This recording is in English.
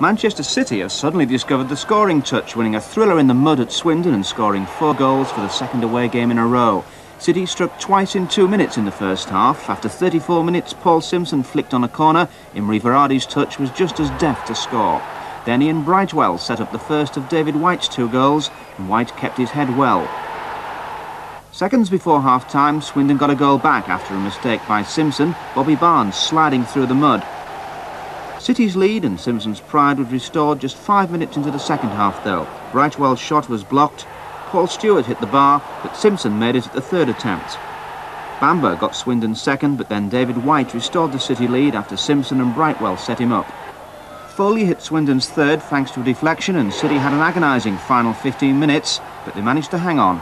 Manchester City have suddenly discovered the scoring touch, winning a thriller in the mud at Swindon and scoring four goals for the second away game in a row. City struck twice in two minutes in the first half. After 34 minutes, Paul Simpson flicked on a corner. Imre Varadi's touch was just as deft to score. Then Ian Brightwell set up the first of David White's two goals, and White kept his head well. Seconds before half-time, Swindon got a goal back after a mistake by Simpson, Bobby Barnes sliding through the mud. City's lead and Simpson's pride was restored just five minutes into the second half, though. Brightwell's shot was blocked. Paul Stewart hit the bar, but Simpson made it at the third attempt. Bamber got Swindon second, but then David White restored the City lead after Simpson and Brightwell set him up. Foley hit Swindon's third thanks to a deflection, and City had an agonising final 15 minutes, but they managed to hang on.